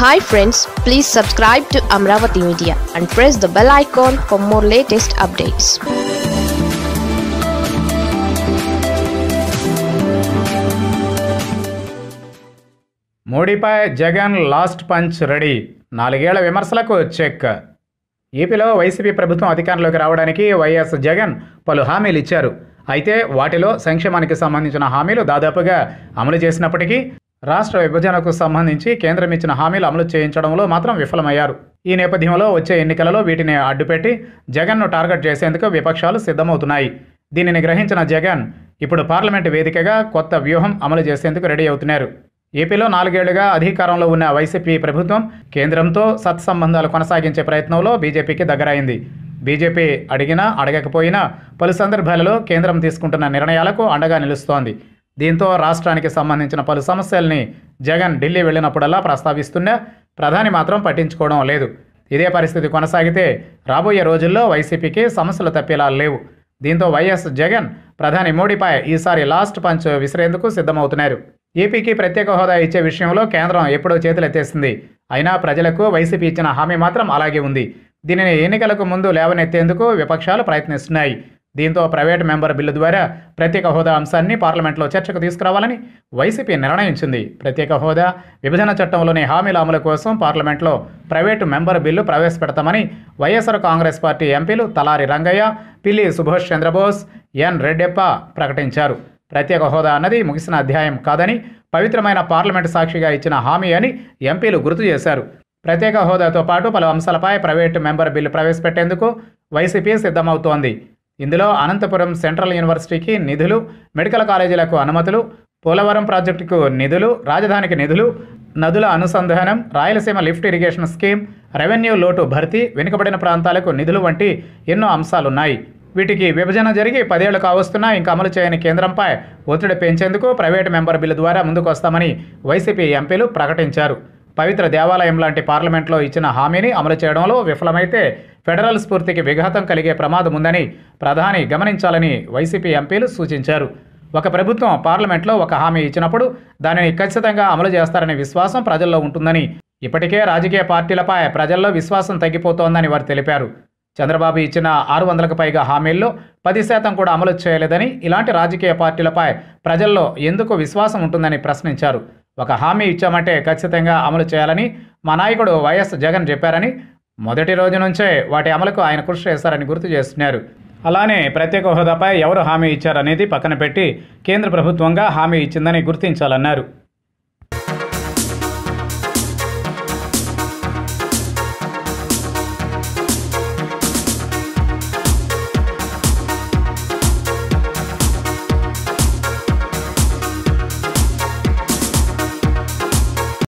Hi friends please subscribe to Amaravati media and press the bell icon for more latest updates మోడీపై Jagan last punch ready. నాలుగేళ్ళ విమర్శలకు check. ఏపీలో YCP ప్రభుత్వం అధికారంలోకి రావడానికి YS Jagan పలు హామీలు ఇచ్చారు. అయితే వాటిలో సంక్షేమానికి సంబంధించిన హామీలు దాదాపుగా అమలు చేసినప్పటికీ రాష్ట్ర విభజనకు సంబంధించి కేంద్రం ఇచ్చిన హామీలు అమలు చేయించడంలో మాత్రం విఫలమయ్యారు. ఈ నేపథ్యంలో వచ్చే ఎన్నికలలో వీటిని అడ్డుపెట్టి జగన్ను టార్గెట్ చేసేందుకు విపక్షాలు సిద్ధమవుతున్నాయి. దీనిని గ్రహించిన జగన్ ఇప్పుడు పార్లమెంటు వేదికగా కొత్త వ్యూహం అమలు చేసేందుకు రెడీ అవుతున్నారు. ఏపీలో నాలుగేళ్ళుగా అధికారంలో ఉన్న వైసీపీ ప్రభుత్వం కేంద్రంతో సత్సంబంధాలు కొనసాగించే ప్రయత్నంలో బీజేపీకి దగ్గరైంది. బీజేపీ అడిగినా అడగకపోయినా పలు సందర్భాలలో కేంద్రం తీసుకుంటున్న నిర్ణయాలకు అండగా నిలుస్తోంది. దీంతో రాష్ట్రానికి సంబంధించిన పలు సమస్యల్ని జగన్ ఢిల్లీ వెళ్ళినప్పుడల్లా ప్రస్తావిస్తున్నా ప్రధాని మాత్రం పట్టించుకోవడం లేదు. ఇదే పరిస్థితి కొనసాగితే రాబోయే రోజుల్లో వైసీపీకి సమస్యలు తప్పేలా లేవు. దీంతో వైఎస్ జగన్ ప్రధాని మోడీపై ఈసారి లాస్ట్ పంచ్ విసిరేందుకు సిద్ధమవుతున్నారు. ఏపీకి ప్రత్యేక హోదా ఇచ్చే విషయంలో కేంద్రం ఎప్పుడో చేతులెత్తేసింది. అయినా ప్రజలకు వైసీపీ ఇచ్చిన హామీ మాత్రం అలాగే ఉంది. దీనిని ఎన్నికలకు ముందు లేవనెత్తేందుకు విపక్షాలు ప్రయత్నిస్తున్నాయి. దీంతో ప్రైవేటు మెంబర్ బిల్లు ద్వారా ప్రత్యేక హోదా అంశాన్ని పార్లమెంట్లో చర్చకు తీసుకురావాలని వైసీపీ నిర్ణయించింది. ప్రత్యేక హోదా విభజన చట్టంలోని హామీల అమలు కోసం పార్లమెంట్లో ప్రైవేటు మెంబర్ బిల్లు ప్రవేశపెడతామని వైఎస్ఆర్ కాంగ్రెస్ పార్టీ ఎంపీలు తలారి రంగయ్య పిల్లి సుభాష్ చంద్రబోస్ ఎన్ రెడ్డెప్ప ప్రకటించారు. ప్రత్యేక హోదా అన్నది ముగిసిన అధ్యాయం కాదని పవిత్రమైన పార్లమెంటు సాక్షిగా ఇచ్చిన హామీ అని ఎంపీలు గుర్తు చేశారు. ప్రత్యేక హోదాతో పాటు పలు అంశాలపై ప్రైవేటు మెంబర్ బిల్లు ప్రవేశపెట్టేందుకు వైసీపీ సిద్ధమవుతోంది. ఇందులో అనంతపురం సెంట్రల్ యూనివర్సిటీకి నిధులు మెడికల్ కాలేజీలకు అనుమతులు పోలవరం ప్రాజెక్టుకు నిధులు రాజధానికి నిధులు నదుల అనుసంధానం Rayalaseema lift irrigation scheme revenue లోటు భర్తీ వెనుకబడిన ప్రాంతాలకు నిధులు వంటి ఎన్నో అంశాలున్నాయి. వీటికి విభజన జరిగి పదేళ్ళు కావస్తున్నా ఇంకా అమలు చేయని కేంద్రంపై ఒత్తిడి పెంచేందుకు ప్రైవేటు మెంబర్ బిల్లు ద్వారా ముందుకు వస్తామని వైసీపీ ఎంపీలు ప్రకటించారు. పవిత్ర దేవాలయం లాంటి పార్లమెంట్లో ఇచ్చిన హామీని అమలు చేయడంలో విఫలమైతే ఫెడరల్ స్ఫూర్తికి విఘాతం కలిగే ప్రమాదం ఉందని ప్రధాని గమనించాలని వైసీపీ ఎంపీలు సూచించారు. ఒక ప్రభుత్వం పార్లమెంట్లో ఒక హామీ ఇచ్చినప్పుడు దానిని ఖచ్చితంగా అమలు చేస్తారనే విశ్వాసం ప్రజల్లో ఉంటుందని ఇప్పటికే రాజకీయ పార్టీలపై ప్రజల్లో విశ్వాసం తగ్గిపోతోందని వారు తెలిపారు. చంద్రబాబు ఇచ్చిన ఆరు వందలకు పైగా హామీల్లో పది శాతం కూడా అమలు చేయలేదని ఇలాంటి రాజకీయ పార్టీలపై ప్రజల్లో ఎందుకు విశ్వాసం ఉంటుందని ప్రశ్నించారు. ఒక హామీ ఇచ్చామంటే ఖచ్చితంగా అమలు చేయాలని మా నాయకుడు వైఎస్ జగన్ చెప్పారని మొదటి రోజు నుంచే వాటి అమలుకు ఆయన కృషి చేశారని గుర్తు చేస్తున్నారు. అలానే ప్రత్యేక హోదాపై ఎవరు హామీ ఇచ్చారనేది పక్కన పెట్టి కేంద్ర ప్రభుత్వంగా హామీ ఇచ్చిందని గుర్తించాలన్నారు.